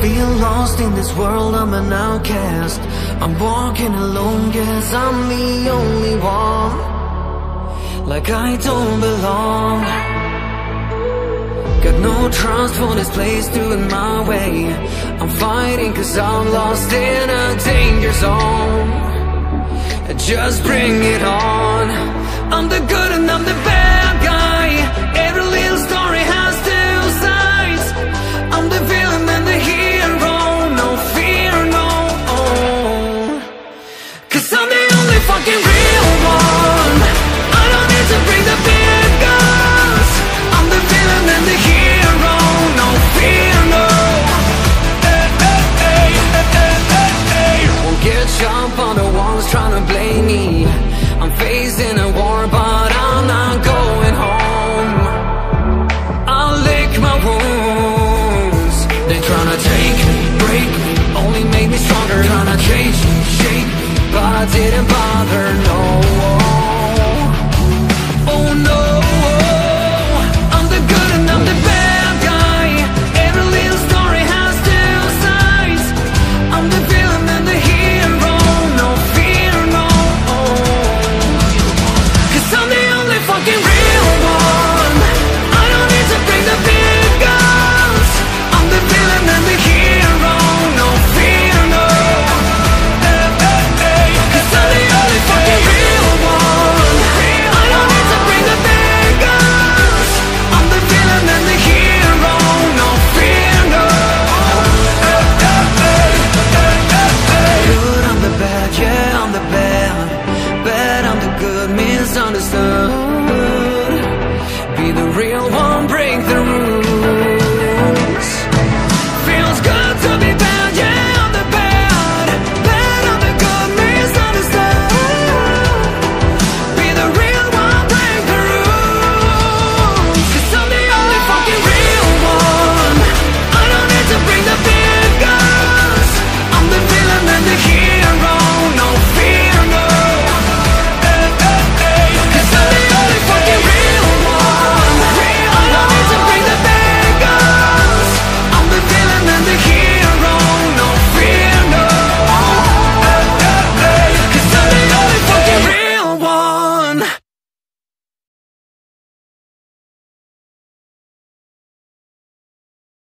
feel lost in this world, I'm an outcast. I'm walking alone cause I'm the only one. Like I don't belong. Got no trust for this place doing my way. I'm fighting cause I'm lost in a danger zone. Just bring it on. I'm the good facing a war but I'm not going home. I'll lick my wounds. They tryna take me, break me Only make me stronger Tryna change me, shake me But I didn't bother, misunderstood Be the real one, break the